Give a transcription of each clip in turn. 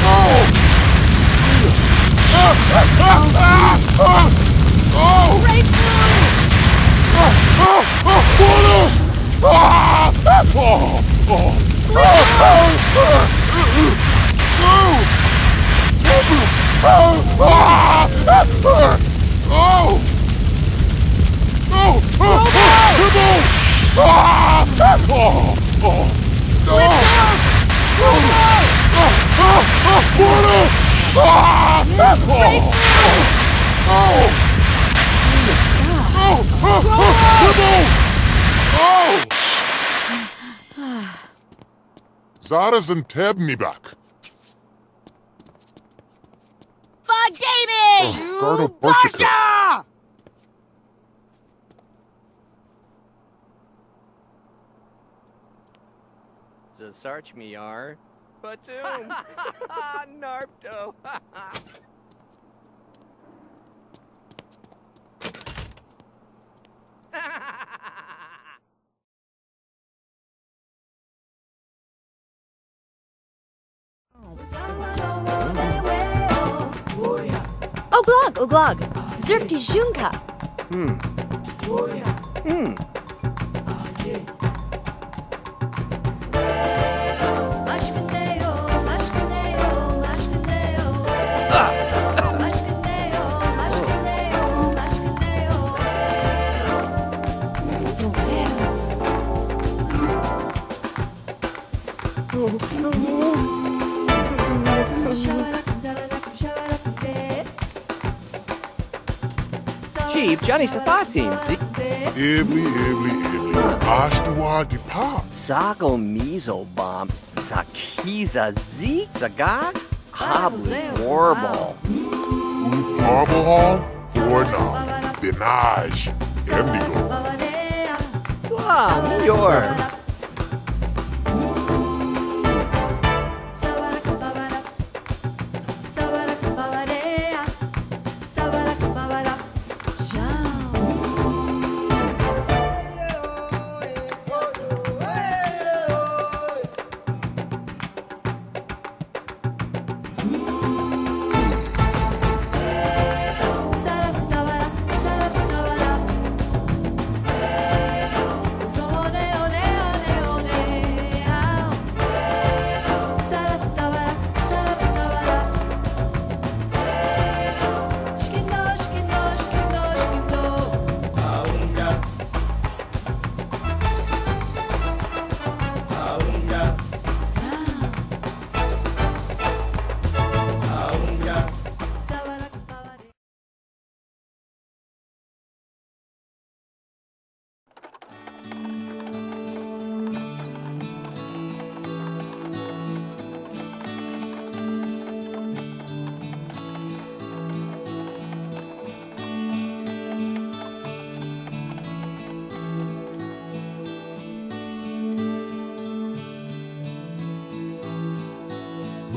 Oh! Break Zaraz and Tebnibak. Fog Gaming! Gardo Portugal. Basha! Zasarch me are. Batum! Narpto! Oglog, oglog. Zerkti junka. Chief, Johnny Safasim. Ibli, ibli, ibli. Ashtawa di pa. Zago Mizo Bomb. Zakiza Zeek Zaga. Habli Warble. Marble Hall. Thornall. Binaj. Emdigo. Wow, New York. Ah,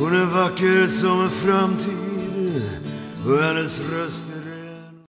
Hon är vacker som en framtid och hennes röst är